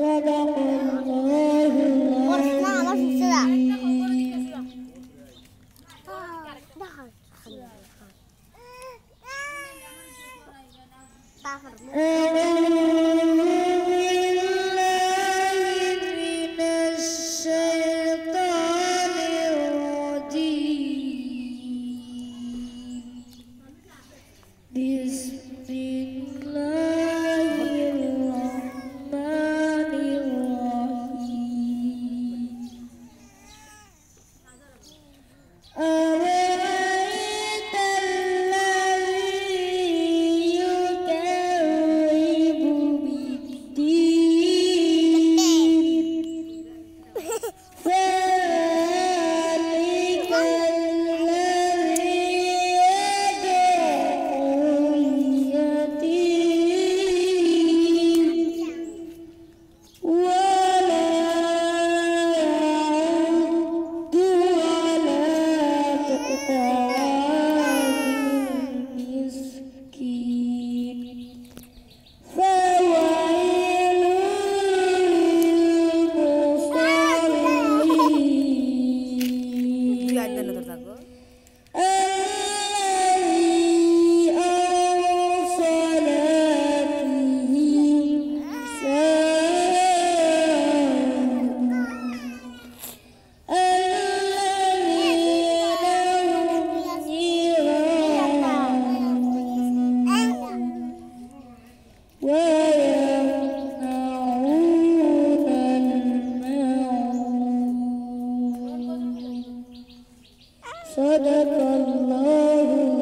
صدق صدق الله.